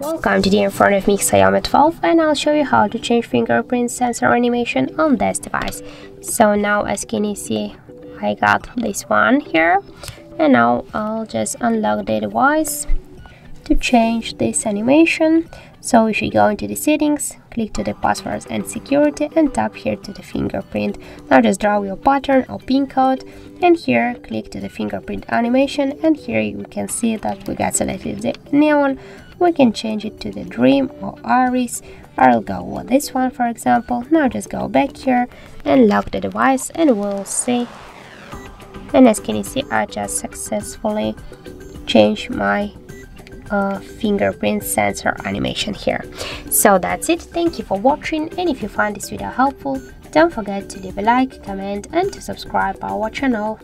Welcome to the in front of me Xiaomi 12 and I'll show you how to change fingerprint sensor animation on this device. So now as can you see I got this one here and now I'll just unlock the device to change this animation. So we should go into the settings, click to the passwords and security and tap here to the fingerprint. Now just draw your pattern or pin code and here click to the fingerprint animation and here you can see that we got selected the neon. We can change it to the dream or iris. I'll go with this one for example. Now just go back here and lock the device and we'll see and as can you see I just successfully changed my uh, fingerprint sensor animation here. So that's it. Thank you for watching and if you find this video helpful don't forget to leave a like comment and to subscribe our channel